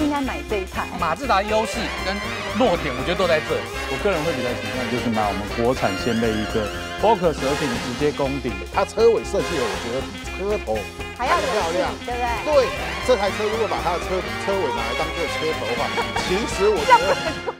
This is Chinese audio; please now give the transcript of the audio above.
应该买这一台。马自达优势跟弱点，我觉得都在这。我个人会比较倾向就是买我们国产先的一个 Focus 蛇品直接攻顶，它车尾设计的我觉得比车头还要漂亮，对不对？对，这台车如果把它的车车尾拿来当做车头的话，其实我觉得。